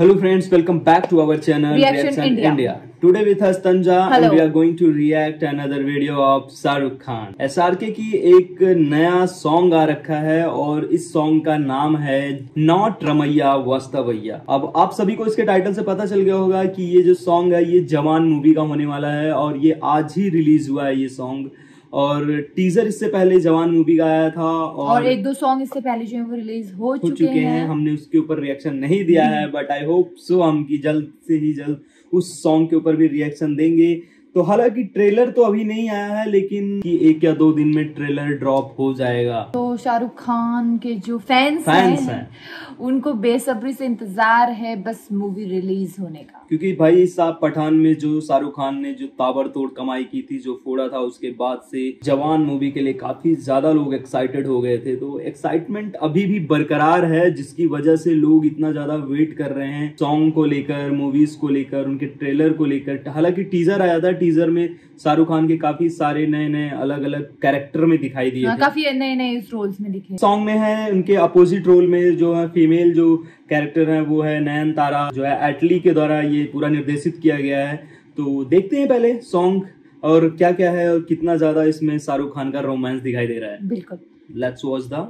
Hello friends, welcome back to our channel Reaction Reaction India. Today with us Tanja Hello. and we are going to react another video of Shahrukh Khan. SRK की एक नया song आ रखा है और इस song का नाम है नॉट रमैया वास्तवैया अब आप सभी को इसके टाइटल से पता चल गया होगा कि ये जो सॉन्ग है ये जवान मूवी का होने वाला है और ये आज ही रिलीज़ हुआ है ये सॉन्ग और टीजर इससे पहले जवान मूवी का आया था और, और एक दो सॉन्ग इससे पहले जो है वो रिलीज़ हो हो चुके, चुके हैं। हैं। हमने उसके ऊपर रिएक्शन नहीं दिया है बट आई होप सो हम की जल्द से ही जल्द उस सॉन्ग के ऊपर भी रिएक्शन देंगे। तो हालाँकि ट्रेलर तो अभी नहीं आया है लेकिन कि एक या दो दिन में ट्रेलर ड्रॉप हो जाएगा। तो शाहरुख खान के जो फैंस फैंस हैं। हैं उनको बेसब्री से इंतज़ार है बस मूवी रिलीज़ होने का। क्योंकि भाई साहब पठान में जो शाहरुख खान ने जो ताबड़तोड़ कमाई की थी जो फोड़ा था उसके बाद से जवान मूवी के लिए काफ़ी ज़्यादा लोग एक्साइटेड हो गए थे। तो एक्साइटमेंट अभी भी बरकरार है जिसकी वजह से लोग इतना ज़्यादा वेट कर रहे हैं। सॉन्ग को लेकर मूवीज़ को लेकर उनके ट्रेलर को लेकर। हालाँकि टीजर आया था टीजर में शाहरुख खान के काफ़ी सारे नए नए अलग अलग कैरेक्टर में दिखाई दिए हाँ, काफ़ी नए नए इस रोल्स में दिखे। सॉन्ग में है उनके अपोजिट रोल में जो है फीमेल जो कैरेक्टर है वो है नयन तारा जो है एटली के द्वारा ये पूरा निर्देशित किया गया है। तो देखते हैं पहले सॉन्ग और क्या क्या है और कितना ज़्यादा इसमें शाहरुख खान का रोमांस दिखाई दे रहा है। बिल्कुल। लेट्स वॉच द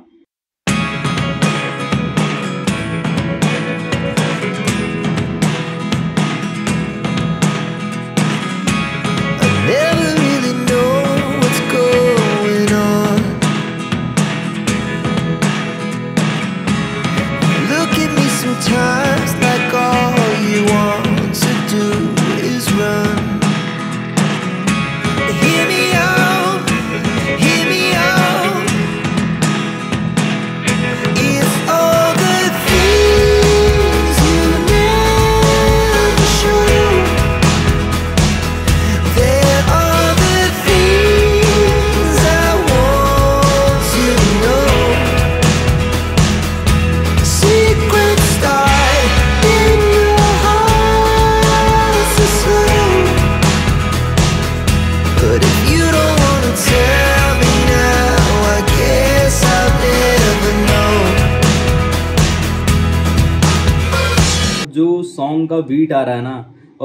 सॉन्ग का बीट आ रहा है ना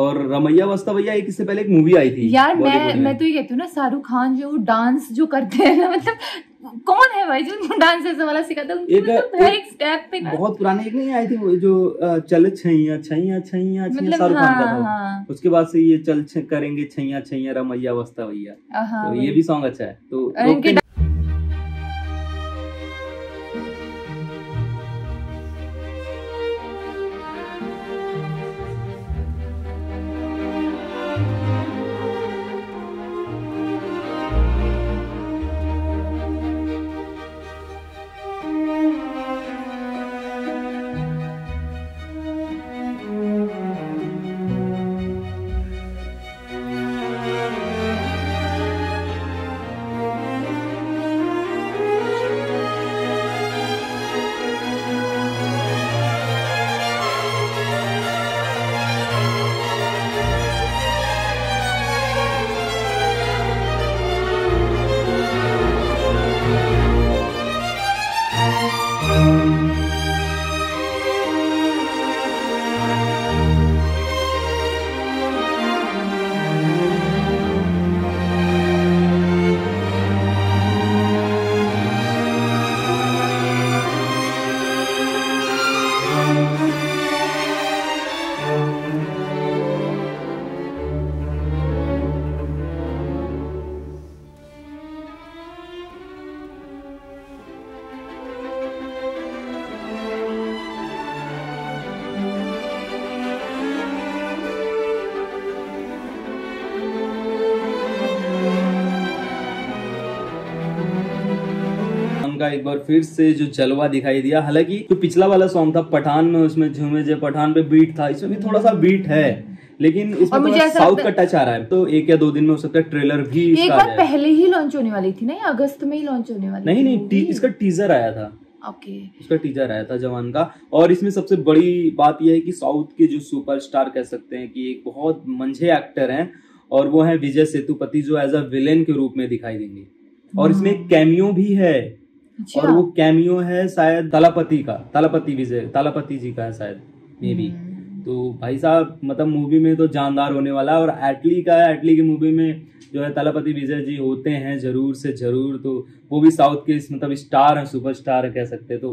और रमैया वस्तावैया एक इससे पहले एक मूवी आई थी यार मैं मैं। तो ये कहती हूँ ना शाहरुख खान जो डांस जो करते हैं ना मतलब कौन है भाई जो डांस ऐसा वाला सिखाता है? एक- मतलब हर एक स्टेप पे बहुत पुराने एक नहीं आई थी वो जो चल छैया छैया छैया मतलब शाहरुख खान का हाँ था हाँ। उसके बाद से ये चल करेंगे छैया छैया रमैया वस्तावैया। हाँ तो ये भी सॉन्ग अच्छा है। तो और रोकते उनका एक बार फिर से जो जलवा दिखाई दिया। हालाँकि जो पिछला वाला सॉन्ग था पठान में उसमें झूमे जे पठान पे बीट था इसमें भी थोड़ा सा बीट है। लेकिन इसमें मुझे साउथ का टच आ रहा है। तो एक या दो दिन में हो सकता है ट्रेलर भी एक बार पहले ही लॉन्च होने वाली थी ना अगस्त में ही लॉन्च होने वाली नहीं नहीं इसका टीजर आया था। ओके उसका टीजर आया था जवान का। और इसमें सबसे बड़ी बात यह है कि साउथ के जो सुपरस्टार कह सकते हैं कि एक बहुत मंझे एक्टर हैं और वो है विजय सेतुपति जो एज अ विलेन के रूप में दिखाई देंगे। और इसमें एक कैमियो भी है। और वो कैमियो है शायद तलापति का तलापति विजय तलापति जी का है शायद मे बी तो भाई साहब मतलब मूवी में तो जानदार होने वाला है और एटली का है एटली की मूवी में जो है तलापति विजय जी होते हैं ज़रूर से ज़रूर तो वो भी साउथ के मतलब स्टार हैं सुपर स्टार कह सकते हैं। तो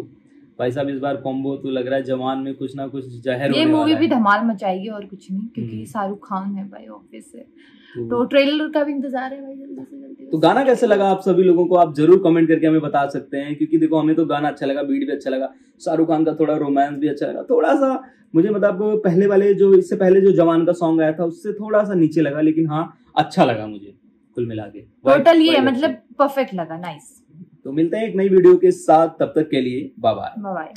भाई साहब इस बार कॉम्बो तो लग रहा है जवान में कुछ ना कुछ जहर ये मूवी भी धमाल मचाएगी और कुछ नहीं क्योंकि हम्म। शाहरुख खान है भाई ऑफ़िस से तो- तो ट्रेलर का भी इंतज़ार है भाई जल्दी से। तो गाना कैसे लगा आप सभी लोगों को? आप ज़रूर कमेंट करके हमें बता सकते हैं क्योंकि देखो हमें तो गाना अच्छा लगा बीट भी अच्छा लगा शाहरुख खान का थोड़ा रोमांस भी अच्छा लगा। थोड़ा सा मुझे मतलब पहले वाले जो इससे पहले जो जवान का सॉन्ग आया था उससे थोड़ा सा नीचे लगा लेकिन हाँ अच्छा लगा मुझे कुल मिला के। टोटल ये मतलब परफेक्ट लगा नाइस तो मिलते हैं एक नई वीडियो के साथ तब तक के लिए बाय बाय